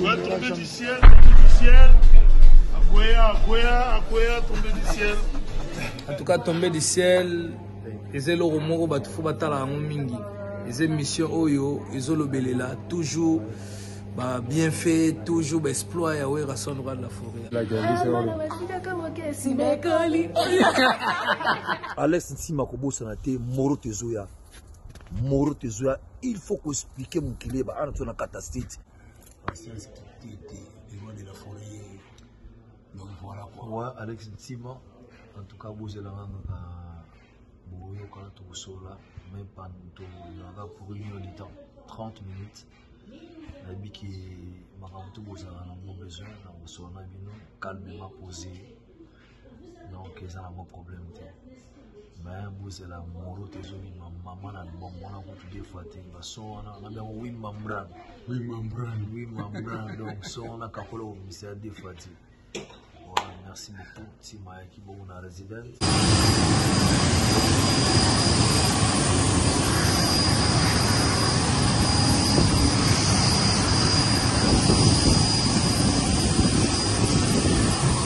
Ouais, tombé du ciel, tombé du ciel. Akwea, Akwea, Akwea, tombé du ciel. En tout cas, tombé du ciel. eza eloko moko bato fo batala yango mingi eza émission oyo ezolobelela toujours ba bien fait toujours ba exploit ya Werrason roi de la forêt. Alex Nsima kobosana te moro tezoya moro tezoya il faut ko expliquer mokili ba ana tona catastite patience kitete devant de la forêt donc voilà quoi ouais, Alex Ntima en tout cas bozela nganga ka boyoka tokosola même pas tolaka pour une heure de temps 30 minutes nayebi ke makambo tobozala nango besoin na kosola na bino calmement posé donc eza na mwa problème te me bozela moro te ezobima mama na bamona kutu de fois te baso wana nabi yango wi mambran wi mambran wi mambran donc so wana kakolo komisa ya de fois te voilà merci beaucoup nsima yaki bongo na résidence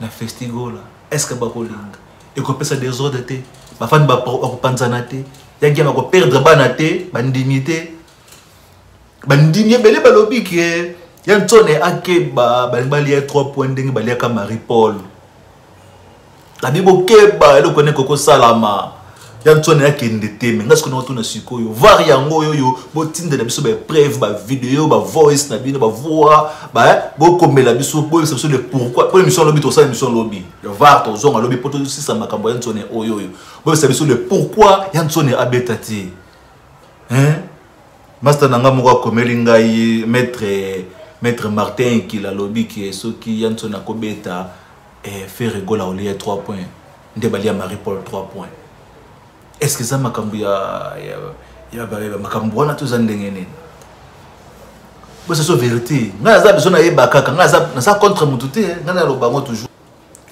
na festigola est ce que bakolinga ekopesa desordre te bafani bakopanzana te yaki bakoperdre bana te bandimi te bandimi ebele balobi ke ya nsone akeba balingi balia 3 point ndenge baliaka marie paul abi bokeba eloko ene kokosalama ya nsone akende te me ngai soki naotuna sikoyo var yango oyo oyo botindela biso baepreuve bavideo bavoice na bino bavoi bokomela biso boyebisa biso le pourquoi mpo émission lobi tosala émission lobi ya var tozonga lobi mpo tosisa makambo ya nsone oyo oyo boyebisa biso le pourquoi ya nsone abeta te hein masta na ngai moko akomeli ngai maître maître martin ekila alobi ke soki ya nso nakobeta eh, fere gola olia 3 points nde balia marie paul 3 points est ce que eza makambo ya, ya, ya, ya, ya makambo wana to eza ndenge nini bosaso verité ngai naza biso nayeba kaka ngai naza contre motu te ngai naloba yango toujours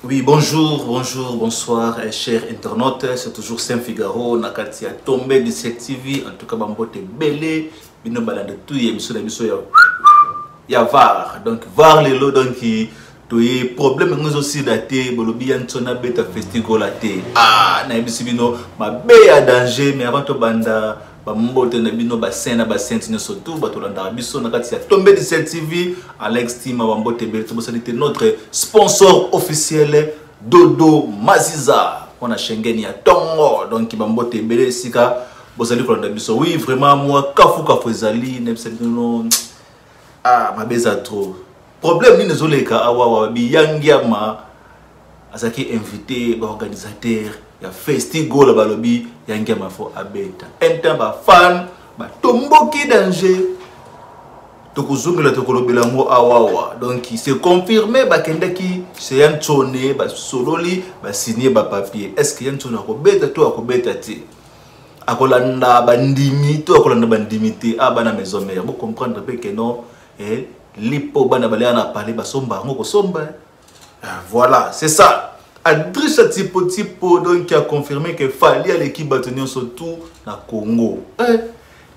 Oui, bonjour, bonjour, bonsoir, eh, chers internautes. C'est toujours Saint-Figaro, Nakati a tombé de cette TV. En tout cas, Bambote Belé, Bino Balade Touye, émission d'émission, il y a VAR. Donc, VAR, les lots, donc, toye problème yango ezosila te bolobi ya nso nabeta festigola te ah nayebisi bino mabe ya danger mais avant tobanda bambote na bino basin na basenti nyonso tu bato olandaka biso na kati ya tombe 17 tv alex tima bambote ebele tobosani te notre sponsor officiel dodo maziza mpona shengen ya tongo donk bambote ebele esika bozali kolanda biso wi vraiment mwa kafukafu ezali nayebisa bino ah mabe eza trop problème nini ezoleka awawa biyangiama azalaki invité baorganisateur ya festi gola balobi yangiama fo abeta intemp bafan batomboki danger tokozongela tokolobela yango awawa donc se confirme bakendaki se ya nsone basololi basinie bapapier est ce que ya nsone akobeta to akobeta te akolanda bandimi to akolanda bandimi te a ah, bana maison mère bo comprendre mpe ke non eh, lipo bana balea na pale basomba yango kosomba eh. ah, voilà c'est ça adrisa tipo tipo donc a confirme ke fali aleki bato nyonso tout na congo eh.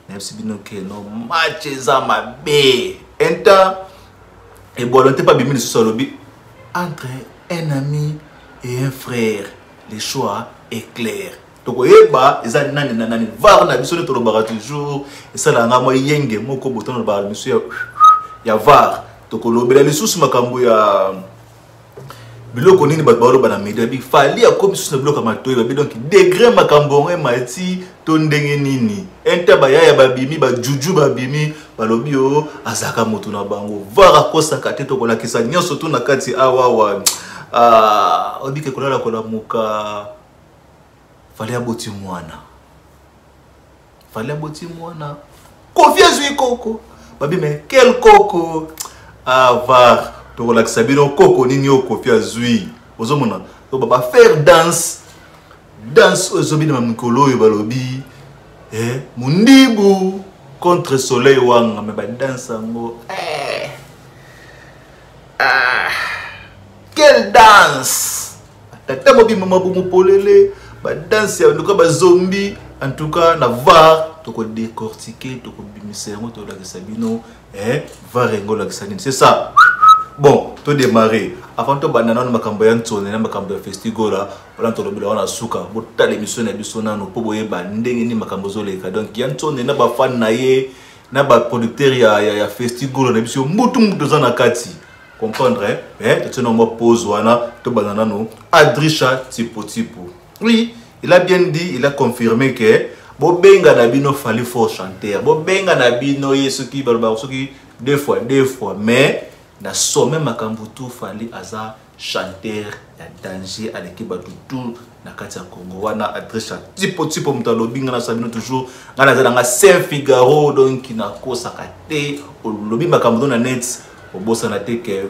nayebisi bino ke non match eza mabe inter ebwalo nte mpe abimi lisusu alobi entre un ami et un frère le choix est clair tokoyeba eza nani na nani var na biso nde tolobaka toujours esalaka nga mwa yenge moko botono lobaka misu ya, ya var tokolobela lisusu makambo ya biloko nini bato baloba na media bi fali akomi lisusu na biloko ya matoi babi donc degre makambo yango emati to ndenge nini inte bayaya babimi bajuju babimi balobi yo azalaka moto na bango var akosaka te tokolakisa nyonso to na kati awawa ah, ah, odike kolala kolamuka fali aboti mwana fali aboti mwana kofi azwi koko babi me quel koko avar ah, tokolakisa bino koko nini oyo kofi azwi ozomona ba faire danse danse oyo ezobinama mikolo oyo balobi eh, mondibu contre soleil wanga me badanse yango eh. ah, quelle danse tata mobimba mabumu polele badanse ya ndoka bazombi en tout cas na var tokodecortike tokobimisa yango tolakisa bino eh, var yango olakisa nini c'est ça bon todémarre avant tobanda nano makambo ya nsone na makambo ya festigola wana tolobela wana suka botala emission na biso nano mpo boyeba ndenge nini makambo ezoleka donc ya nsone na bafane na ye na ba producteur ya, ya, ya festigolo na biso mutu mutu oza na kati comprendre eh? eh, totiana mwa pose wana tobanda nano adrisha tipotipo oui il a bien dit il a confirmé que bobenga na bino fali fort chanteur bobenga na bino ye soki balobaka soki deux fois deux fois mais na sommet makambo tu fali aza chanteur ya danger aleki bato tout na kati ya congo wana adresse ya tipo tipo moto alobi ngai nasala bino toujours ngai nazala nga saint figaro donk nakosaka te olobi makambo to na net obosana te ke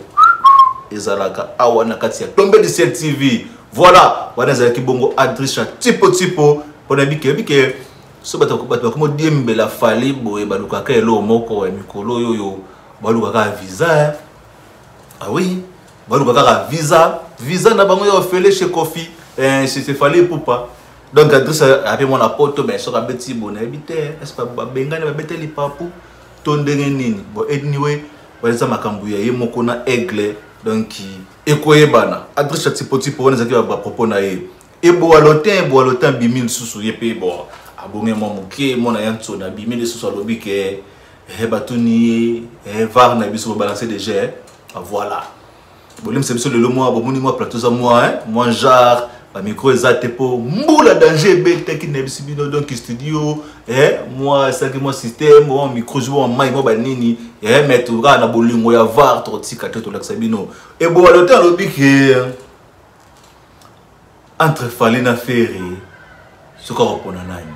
ezalaka awa na kati ya tombe du ciel tv voilà wana ezalaki bongo adresse ya tipo tipo mpo na bike bike so bato bakoma odiembela fali boye balukaka eloo moko ya mikolo oyo oyo balukaka visa ah oui baluka kaka visa visa na bango ya ofele chez kofi eh, chez sefali epupa donc adresse ape mwana poto ben soki abeti bo nayebi te est babengani babeteli papu to ndenge nini bo anyway baza makambo ya ye moko na aigle donc ekoyebana adresse ya tipotipo wana ezalaki bapropos na ye eboa lotin eboa lotin abimi lisusu ye mpe eboa abongi mwa moke mwana ya nsoni abimi lisusu alobi ke eh, batuni ye eh, var na biso babalanse deja eh. ah, voilà bolimisa biso lelo mwa bomoni mwa plateau eza mwa mwa genre bamikro eza te mpo mbula danger ebetaki na bisi bino donc studio mwa esalaki mwa systeme mwa micro zwi mwa mai mwa banini mais tokaka na bolingo ya var tokotika te tolakisa bino eboalo te alobi ke entre fali na fere soki akopona nani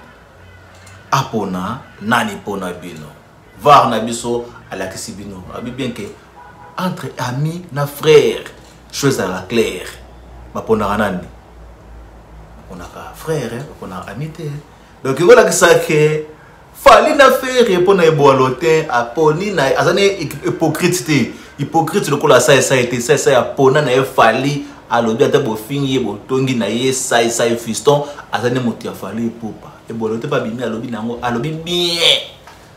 apona nani mpona bino var na biso alakisi bino abi bien ke entre ami na frère cho ezalaka claire baponaka nani baponaka frère baponaka ami te donc ekolakisa ke fali na ferre mpo na eboa lotin aponi na ye aza na hypocrite te hypocrite lokola saisai te saisai apona na ye fali alobi ata bofingi ye botongi na ye saisai fiston aza nde moto ya fali epupa eboa lotin mpe abimi alobi na yango alobi bien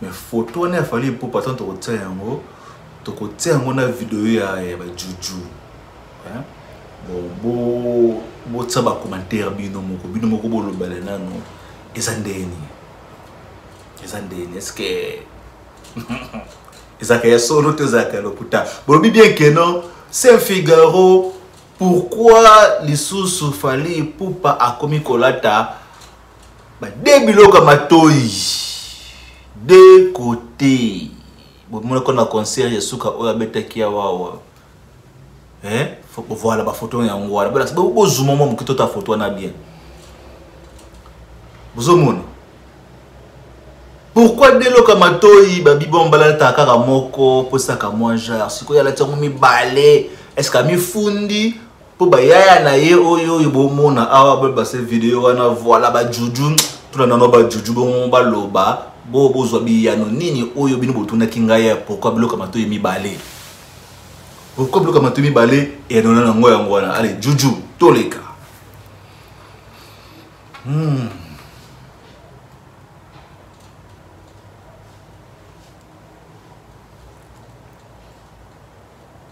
mais photo wana ya fali epopa ata tokotia yango tokotia yango na video ya, ya bajuju hein? bon botia bo bacommentaire bino moko bino moko bolobala nano eza ndeni eza ndeni eske ezalaka ya solo to ezalaka ya lokuta bolobi bien ke non saint figaro pourquoi lisusu fali pupa akomi kolata bade biloko ya matoi de kote bomonako na concert ya suka oyo abetaki awawa eh? voilà bafoto yango wana balakisi bozuma mwa moke tota foto wana bien bozomona pourkui deloka matoi babibombala alataka kaka moko mpo esaka mwa genre sikoyo alati yango mibale eske amifundi mpo bayaya na ye oyo oyo bomona awa babase video wana voila bajuju tuna nano bajuju bongo baloba bo bozwa biyano nini oyo bino botunaki ngai ya pourkui biloko ya matoi mibale pourkui biloko ya matoi mibale eyanona nango yango wana ale juju toleka hmm.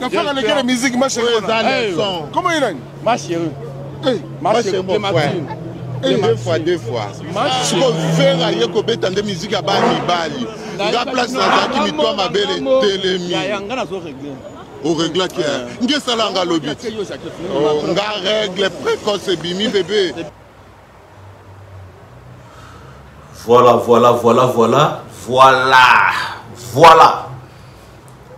Nafaka leke na musique ma chérie. Eza leçon. Comment il est? Ma chérie. Eh, ma chérie mon frère. Eh, deux fois deux fois. Siko vera ye ko beta nde musique ya bana mibali. Nga place nazalaki mitwa mabele telemi. Ya yanga nazo régler. oreglaki nge esalanga lobi nga règle précoce ebimi bebe Voilà, voilà, voilà, voilà, voilà, voilà.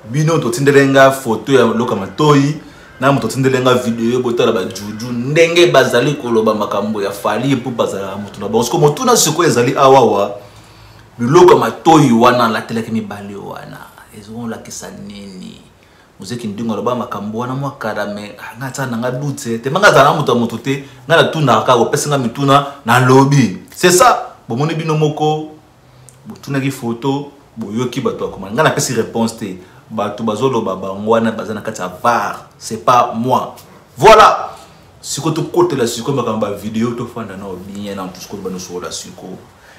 Bino totindele nga photo ya loka matoyi na moto atindele nga video botala bajuju ndenge bazali koloba makambo ya fali mpo bazalaka moto na bango siko motuna sikoyo ezali awawa biloko ya matoyi wana alatelaki mibale wana ezolakisa nini Mzee Kindingo aloba makambo wana mwa kala me ah, nga aza na nga doute te manga azala na moto ya moto te nga natunaka kaka opesi nga mituna nalobi c'est ça bomoni bino moko botunaki foto boyoki bato ya komanda nga napesi réponse te bato bazoloba bango wana baza na kati ya var c'est pas moi voilà sikoyo tokotela sikoyo makambo ya video tofanda nao bien na tosikoyo banosokola sikoyo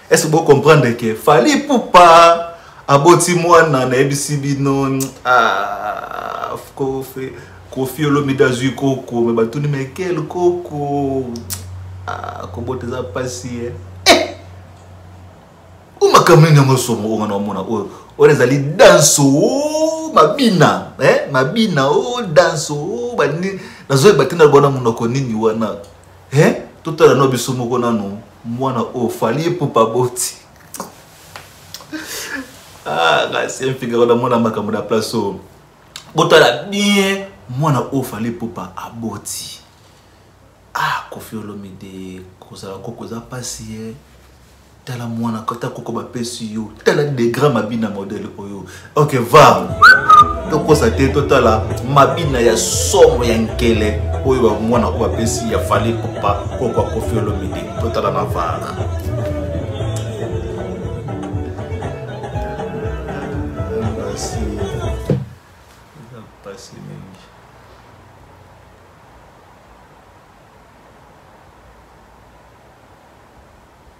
Est-ce que vous comprenez que Fali Poupa aboti mwana nayebisi bino ah, kofi kofi olomide azwi koko me batuni mekel koko ah, kobota eza mpasi ye eh! o makambo nini yango somo ongana omona oyo oyo ezali danso oh, mabina eh? mabina o oh, danso oh, bani nazoyeba te na lobona monoko nini wana eh? totala no biso moko nano mwana oyo fali epupa boti ah, kasi mfingaka na mwana makambo na place oyo botala bien mwana oyo fali epupa aboti ah kofi olomide kozala koko eza mpasi ye tala mwana ata koko bapesi yo tala degra mabi na modele oyo ok var tokosa te totala mabina ya somo ya nkele oyo bamwana oyo bapesi ya fali popa kokwa kofi olomide totala na var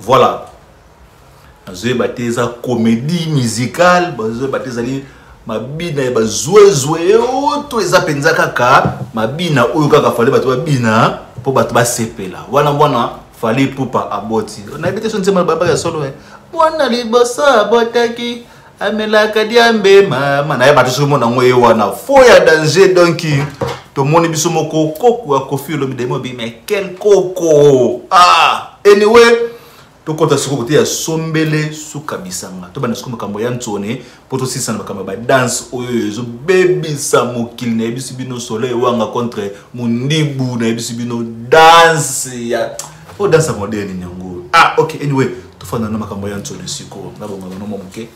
Voilà. Nazoyeba te eza comédie musicale, bazoyeba te ezali mabina ya bazwezwe eoto eza mpenza kaka mabina oyo kaka fale bato babina mpo bato basepela wana mwana fale pupa aboti nayebi te so nzemba na babaka ya solo eh. mwana liboso abotaki amelaka diambe mama na ye bato soki mona yango ye wana fo ya danger donc tomoni biso moko koko ya kofi olobi demo bi mais quel koko ah anyway tokota siko kote ya sombele suka bisanga tobanda siko makambo ya ntsone mpo tosisana makambo ya badanse oyo ezobebisa mokili na yebisi bino soleil wanga contre mondibu na yebisi bino danse ya oyo oh, danse ya modele nini yango ah ok anyway tofanda na makambo ya nsoli sikoyo nabongama no mwa moke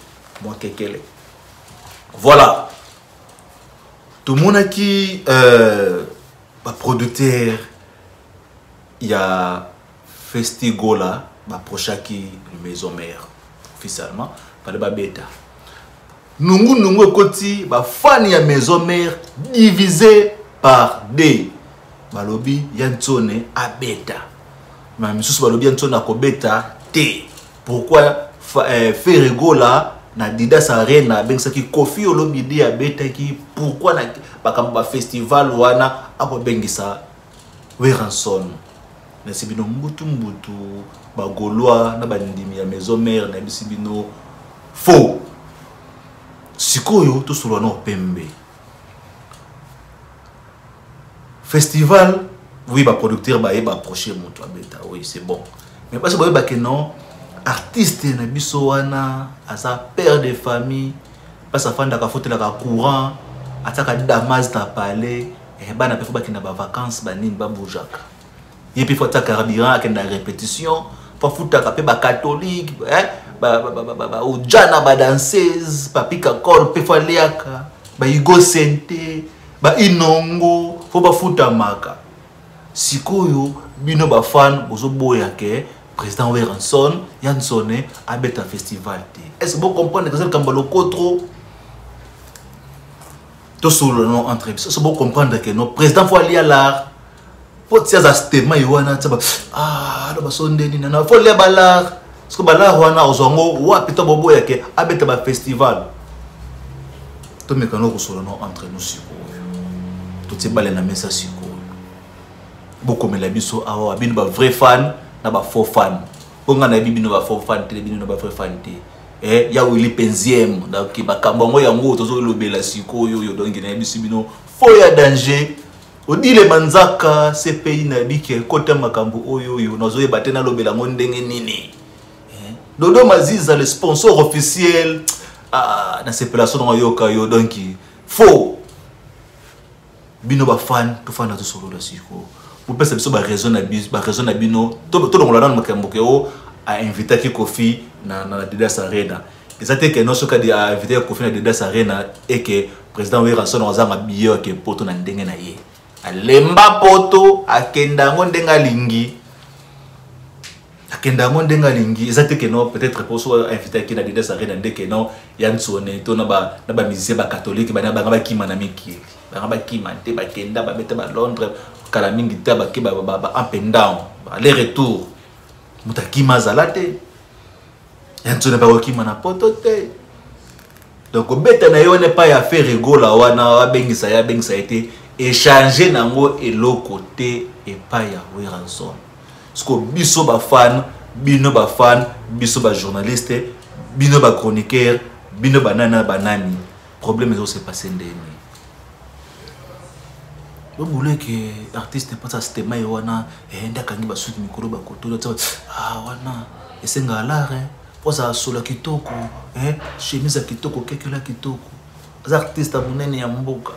mwa kekele voilà tomonaki euh, baproducteur ya festigola baprochaki maison mare officiellement bale babeta Nungu nungu ekoti ba fan ya maison mère divisé par deux. Balobi ya ntsone abeta. Ma misusu balobi ya ntsone akobeta te. Pourquoi eh, Ferregola na Didas Arena abengisaki Kofi Olomide abetaki pourquoi na bakambo ba festival wana akobengisa Weranson nayebisi bino mbutu mbutu bagolois na bandimi ya maison mare nayebisi bino faux sikoyo tosolola na opembe festival oui baproducteur baye baapproche moto abeta oui c'est bon mais basi boyebake non artiste na biso wana aza père de famille Place afandaka afutelaka courant, atiaka damas na palais, eh, bana pe fo bakenda ba vacances ba nini ba boujaka. Ye pe fo atiaka carburant akenda répétition, fo afutaka pe ba catholique, eh, ba ba ba ba ba ojana ba danseuse, papi kakol pe fo aliaka, ba Hugo Sente, ba Inongo, fo bafutamaka. Sikoyo bino ba fan bozo boya ke president Werrason ya Nsone abeta festival te. Est-ce que bo comprendre que c'est kamba lokotro? To solo non entre biso. Est-ce que bo comprendre que no president faut aller à l'art? Faut tiens à stema yoana tsaba. Ah, lo basonde ni nana. Faut aller à l'art. soki balar wana ozwa yango wapi to boboyake abeta bafestival tomekana okosolono entre nous sikoyo totie bale na mesa sikoyo bokomela biso awa bino ba vrai fan na ba faux fan mpo ngai nayebi bino ba faux fan te bino na ba vrai fan te eh, ya wili penzième donc makambo yango yango tozolobela sikoyo oyo donc nayebisi bino fo ya danger odile manzaka cpi nayebi ke ekota makambo oyo oyo nazoyeba te nalobela yango ndenge nini eh? dodo maziza le sponsor officiel ah, nasepela so nanga yoka yo donc faux bino bafane tofanda tosolola sikoyo bopesa biso baraison na bino tolongola nano makambo ke o ainvitaki kofi na, na, na Didas Arena eza te ke non soki invité ya kofi na dedas arena eke président werrason azanga billet ake poto na ndenge na ye alemba poto akenda yango ndenge alingi akenda yango ndenge alingi eza te keno peut-être mpo soki invitaki na dedes arena nde keno ya nsone to na bamusicien bacatholique bana banga bakima na mikili banga bakima te bakenda babeta ba londres kala mingi te bake ba up and down aller retour moto akima azala te ya nsona bakokima na poto te donc kobeta na ye wana epai ya fere gola wana abengisa ye abengisa ye te echange na yango eloko te epai ya weranson siko biso bafane bino bafane biso bajournaliste bino bachroniqueur bino banani na banani problème ezosepasse ndeni bobule ke artiste mposa astema ye wana eh, nde akangi basuki mikolo bakotoli ah, wana esenga alare eh. mposa asola kitoko eh, chemise ya kitoko kekela kitoko aza artiste ya monene ya mboka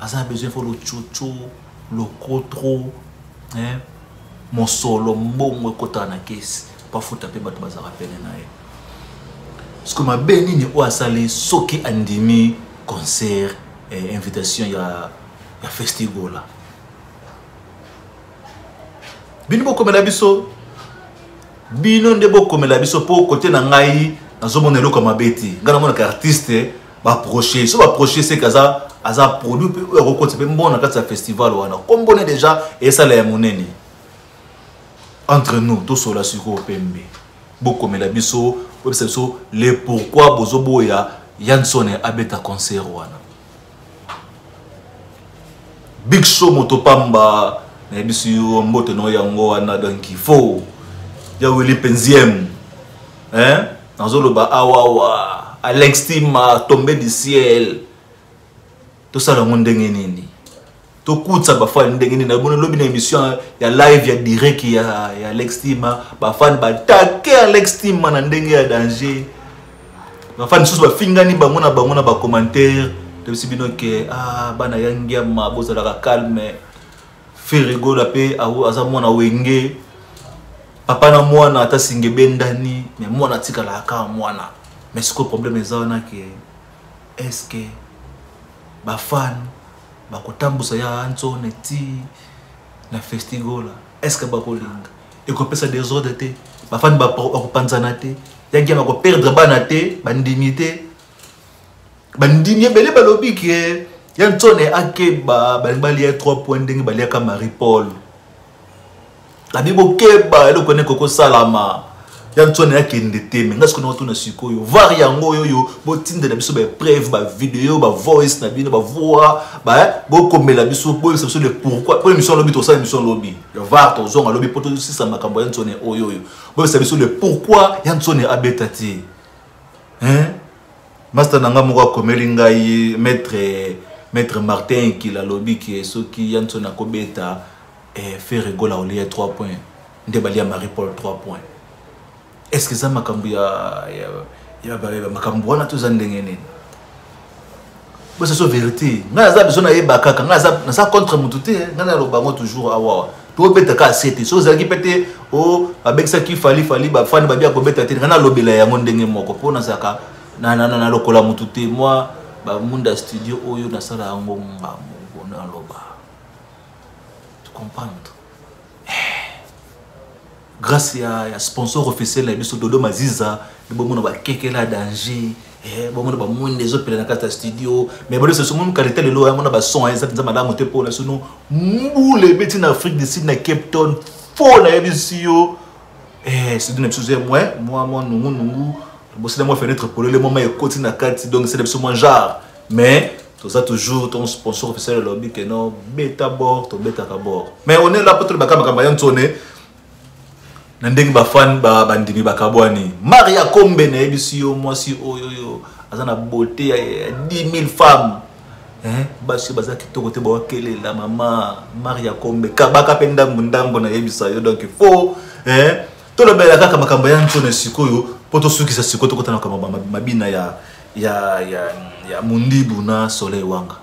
aza besoin fo lococo lokotro mosolo mbongo ekotaka na kesi bafuta mpe bato bazalaka pene na ye siko mabe nini oyo asali soki andimi concert eh, invitation ya, ya festigola bino bokomela biso bino nde bokomela biso mpo kote na ngai nazomona eloko ya mabe te ngai namonaka artiste baproche so baproche seke aza aza produit mpe oyo akokotisa mpe mbona na kati ya festival wana kombone deja esala ya monene entre nous tosola sikoyo pembe bokomela biso boyebisa biso le pourquoi bozoboya yansone abeta concert wana big show moto pamba nayebisi yo mbote no yango wana donc ifo ya weli penzième eh? nazoloba awawa alextima tombe du ciel tosala yango ndenge nini tokutisa bafani ndenge nini nabona lobi na émission ya live ya direct ya, ya alex tima bafani batake alex tima na ndenge ya danger bafani mosusu bafingani bango na bango na bacommentaire tobisi bino ke ah, bana ya ngiama bozalaka calme ferigola mpe aza mwana wenge papa na mwana ata singe bendani me mwana atikalaka kaka mwana mais sikoyo problème eza wana ke Est ce que ba fans bako tambusa ya Hanson ti na Festigola? Est ce que bako linga? Eko pesa desordre te? Ba fans bako panzana te? Ya Giama ko perdre bana te? Ba ndimi te? Ba ndimi ebele ba lobi ke ya Hanson akeba balingi balia 3 points ndenge baliaka Marie Paul. abi bokeba eloko ene kokosalama ya ntswana yakende te me nga sikona otuna sikoyo var yango oyo oyo botindela biso baepreuve bavideo bavoice na bino bavoi eh, bokomela biso boyebisa biso le pourquoi mpo émission lobi tosala émission lobi ya var tozonga lobi mpo tosisa makambo ya ntsone oyo oyo boyebisa biso le pourquoi ya ntsone abeta te masta na nga moko akomeli ngai maître maître martin ekila alobi ke soki ya nso nakobeta eh, fere gola olia 3 point nde balia marie paul 3 point est ce que eza makambo ya, ya, ya, ya makambo wana to eza ndenge nini Bosa so verite. Nga naza besoin na yeba kaka. Nga naza naza contre mutu te. Nga na loba ngo toujours awa. To beta ka sete. So zaki pete o oh, abekisa ki fali fali ba fani ba bia ko beta te. Nga na lobela yango ndenge moko. Po na saka na na na lokola mutu te. Moi ba munda studio oyo na sala yango nga ngo na loba. Tu comprends? Eh. grâce ya, ya sponsor officiel ya biso dodo maziza bomona bakekela danger eh, bomona bamwende ezopela na kati ya studio mais baloso somoni kalite lelo yango na bason eza mpenza malamu te mpo na sino mbula ebeti na afrique du sud na cape town fo nayebisi yo eh, studio na biso zoya mwa mwa mwa nungunungu bosila mwa fenêtre polele mwa mai ekoti na kati donc esala biso mwa genre mais toza toujours ton sponsor officiel alobi que non beta bord tobetaka bord mais on est là mpo tolobaka makambo ya nso ne na ndenge bafani bandimi bakabwani maria kombe nayebisi yo mwasi oyo oyo aza na beauté ya 10 000 femmes basi oyo baza kitoko te baokelela mama maria kombe kabaka mpe ndambu ndambu nayebisa yo donc fo tolobela kaka makambo ya nsone sikoyo mpo tosukisa sikoyo tokota na makambo mabina ya, ya, ya, ya mundibu na soleil wanga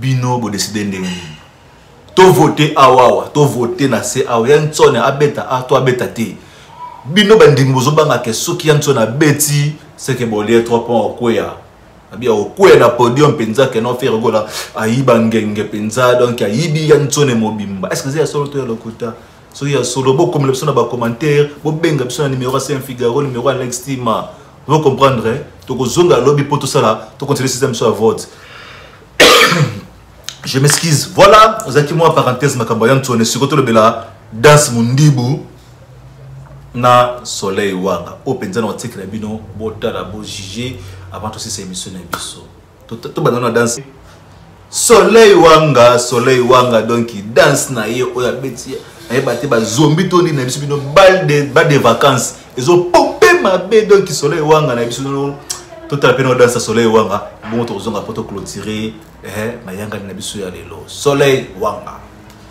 bino bodeside ndenge nini tovote awawa tovote na se awa ya nsone abeta a to abeta te bino bandimi bozobanga ke soki ya nsone abeti seke bolie trois pont okweya abia okweya na podium mpenza ke no fere gola ayiba ngenge mpenza donc ayibi ya nsone mobimba est ce que eza ya solo to ya lokuta soki ya solo bokomela biso na bacommentaire bobenga biso na numero ya saint figaro numero ya lextima bo comprendre eh? tokozonga lobi mpo tosala tocontinue système biso ya vote je m'excuse voilà ozalaki mwa parenthèse makambo ya ntsone sikoyo tolobela danse mondibu na soleil wanga oyo mpenza na otikela bino botala bojuge avant tosisa émission na biso To banda na danse. Soleil wanga, soleil wanga donc danse na ye oyo abeti ayeba te ba zombie to nini na biso bino bal de ba de vacances ezo pope mabe donc soleil wanga na biso no totala pe na danse soleil wanga bongo tokozonga po to clôturer eh mayangani na biso ya lelo soleil wanga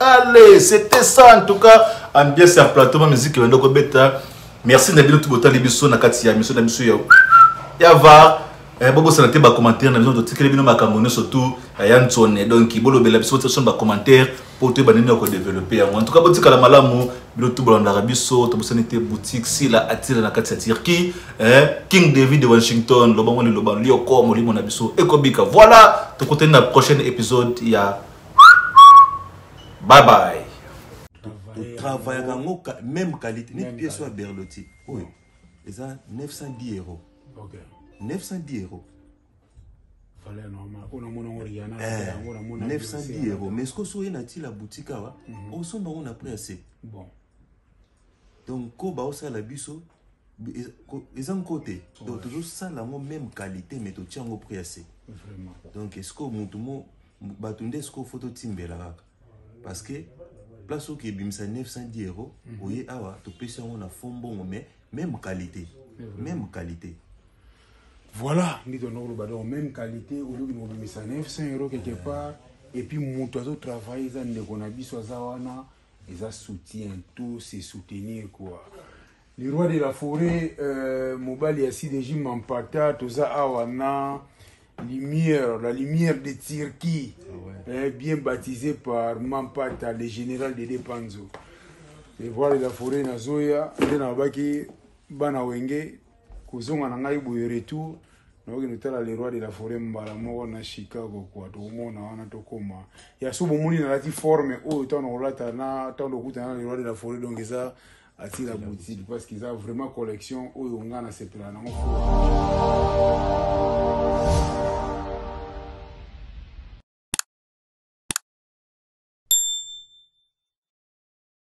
Allez, c'était ça en tout cas. Ambiance à plateau, ma musique, on doit beta. Merci Nabilo Tubota Libiso, Nakati, Yamiso, Namiso, Yao. Yava. Eh, bobo sana te ba commentaire na biso totikeli bino makambo nyonso tu ya ntsone donc bolobela biso te soni ba commentaire mpo toyeba nini ya kodevelope yango en tout cas botikala malamu bino tu bolandaka biso tobosani te boutique sila atire na kati ya turquie eh, king david de washington lobango liloba lioko molimo na biso ekobika voilà tokutani na prochaine épisode ya bye bye travaillaka yango même qualité neti pièce oyo ya berloti oyo eza 910 euros okay. 910 euros valeur normale oyo namona yango riana eh, yango namona 910 euro mais sikoyo soki oye na tila boutique awa mhm. osomba yango na prix ya se bon donc ko baosala biso eza nko te donc tozosala yango même qualité mais totya yango prix ya se donc esikoyo motu mo bato nde esikoyo fo totimbela kaka parce que place oyo ebimisa 910 euros mm -hmm. oye awa topesi yango na fond mbongo mais même qualité mm -hmm. même qualité voilà nde tolanda koloba donc même qualité olobi mobimisa 900 euros quelque part et puis moto azotravaille eza ndeko na biso aza wana eza soutien to se soutenir quoi le roi de la forêt euh, mobali ya cdg mampata toza awa na Lumière, la lumière de Turquie, ah ouais. eh, bien baptisé par Mampata, le général de Depanzo. Et voilà la forêt na Zoya, nde nabaki bana wenge kozonga na ngai boye retour nakokende otala le roi de la forêt mbala moko na chicago kua tokomona wana tokoma ya so bomoni nalati forme oyo ntango nakolata na ntango tokutana na le roi de la forêt donc eza atila boutique parce qu'ils a vraiment collection oyo nga na sepela nango